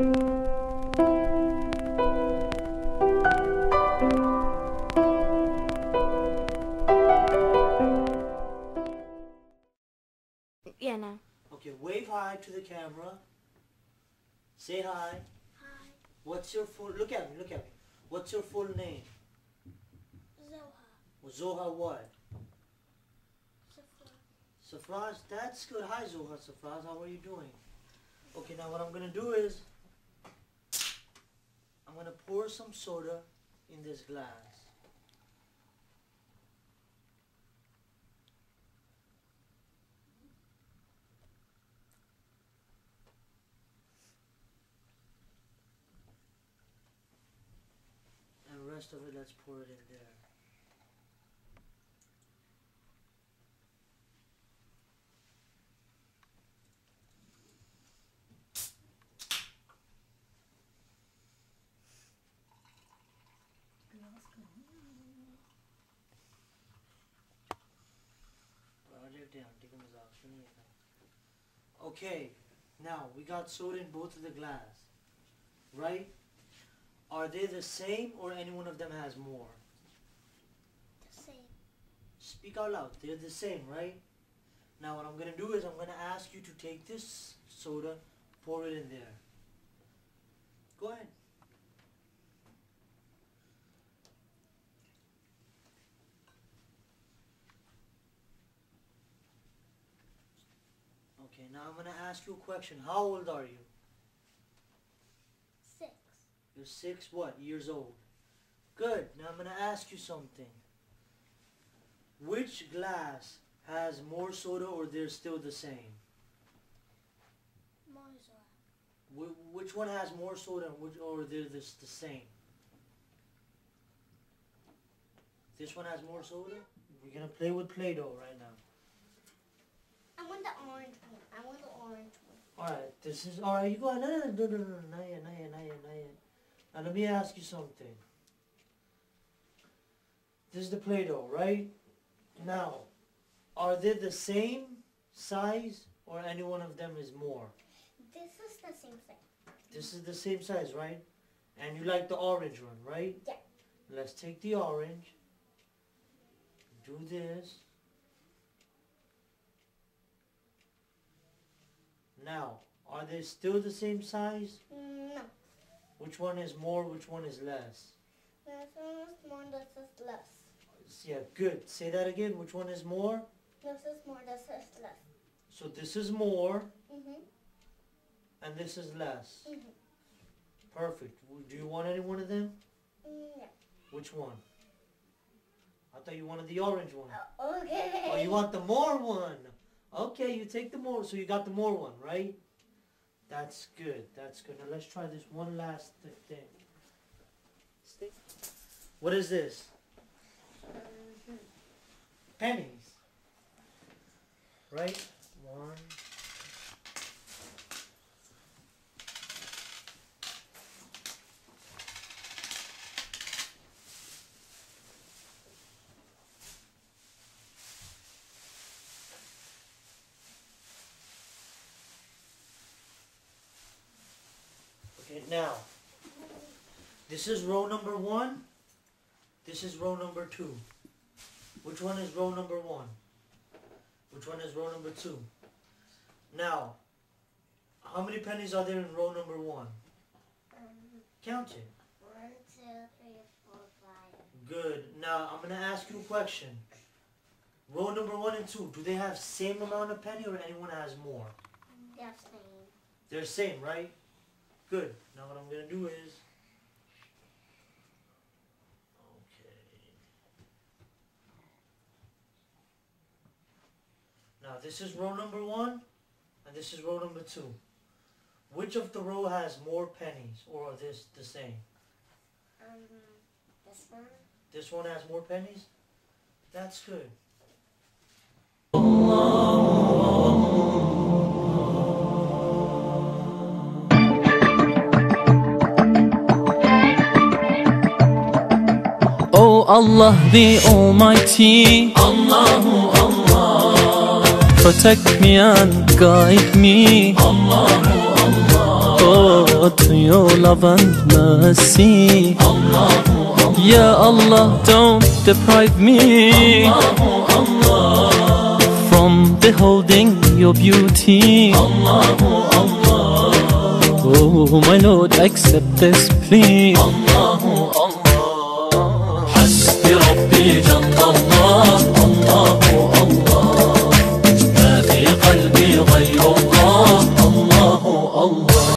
Yeah, no. Okay, wave hi to the camera. Say hi. Hi, What's your full? Look at me. Look at me. What's your full name? Zoha. Zoha what? Safra. Safraz. That's good. Hi Zoha. Safraz. How are you doing? Okay, now what I'm gonna do is I'm gonna pour some soda in this glass. And rest of it, let's pour it in there. Okay, now we got soda in both of the glass, right? Are they the same or any one of them has more? The same. Speak out loud. They're the same, right? Now what I'm gonna do is I'm gonna ask you to take this soda, pour it in there. Go ahead. Okay, now I'm gonna ask you a question. How old are you? Six. You're six what? Years old. Good. Now I'm gonna ask you something. Which glass has more soda or they're still the same? Moza. Wh- which one has more soda which, or they're this, the same? This one has more soda? We're gonna play with Play-Doh right now. I want the orange one. I want the orange one. Alright, this is, alright, you go ahead. No, no, no, no, no, no, not yet, not yet, not yet, not yet. Now let me ask you something. This is the Play-Doh, right? Now, are they the same size or any one of them is more? This is the same thing. This is the same size, right? And you like the orange one, right? Yeah. Let's take the orange. Do this. Now, are they still the same size? No. Which one is more, which one is less? This one is more, this is less. Yeah, good. Say that again. Which one is more? This is more, this is less. So this is more Mm-hmm. and this is less. Mhm. Perfect. Do you want any one of them? Mm, yeah. Which one? I thought you wanted the orange one. Oh, okay. Oh, you want the more one. Okay, you take the more. So you got the more one, right? That's good. That's good. Now let's try this one last thing. Stick. What is this? Mhm. Pennies. Right? One. Okay, now, this is row number one. This is row number two. Which one is row number one? Which one is row number two? Now, how many pennies are there in row number one? Um, Count it. one, two, three, four, five. Good. Now, I'm going to ask you a question. Row number one and two, do they have same amount of penny or anyone has more? They're same. They're same, right? Good. Now what I'm going to do is... this is row number one, and this is row number two. Which of the row has more pennies, or are this the same? Um, this one. This one has more pennies? That's good. Oh Allah the Almighty Allahu protect me and gayet me. Allahu Allah Oh, to your Atıyor mercy. Allahu Allah Ya Allah don't deprive me Allahu Allah From beholding your beauty Allahu Allah Oh my Lord accept this plea Allahu Allah Hasbi Rabbi Jalla